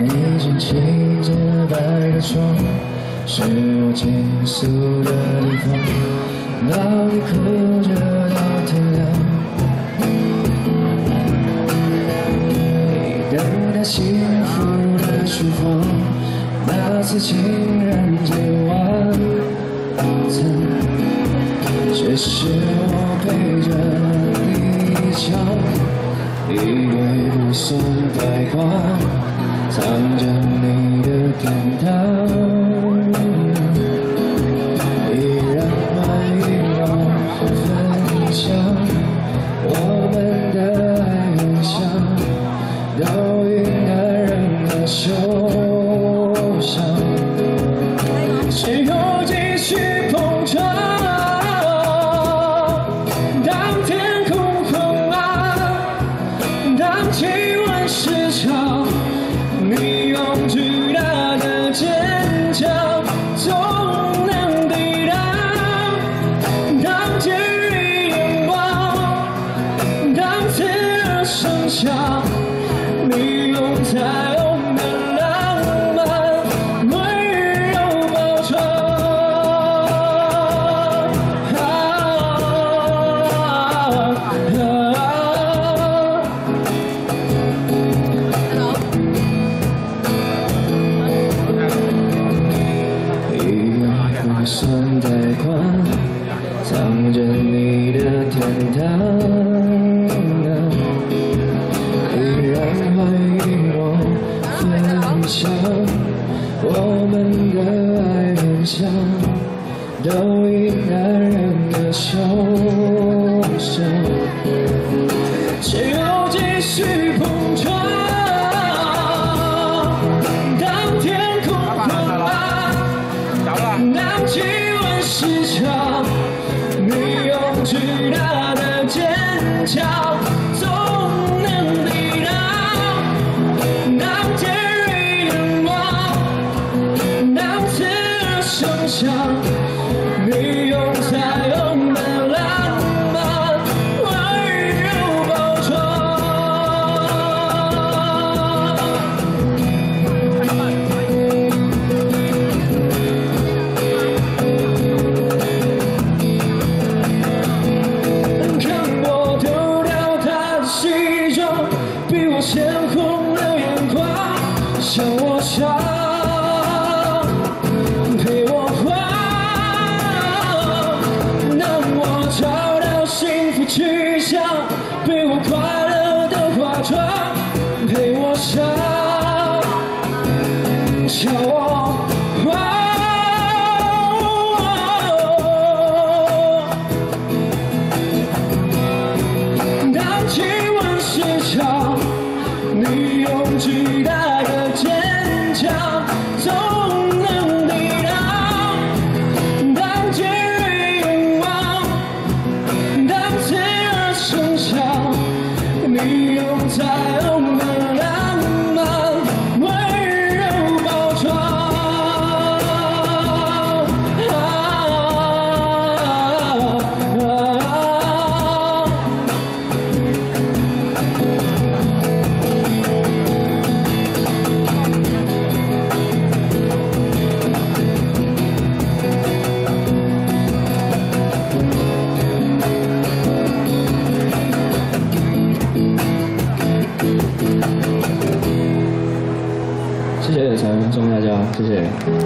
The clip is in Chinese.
你紧贴着白的窗，是我寄宿的地方，那里哭着到天亮。等待幸福的厨房，那次情人节晚餐，却是我陪着你讲，以为不送白光。藏着你的天堂，依然欢迎我分享我们的爱梦想，都因男人的受耳声响，你用彩虹的浪漫温柔包装。一样不算太宽，藏着你的天堂，我们的爱梦想，都因男人的受伤，只有继续碰撞。当天空昏暗。当气温失常，你用巨大的坚强，你用彩虹的浪漫温柔包装。看我丢掉他的西装，比我鲜红的眼眶，向我笑，谢谢，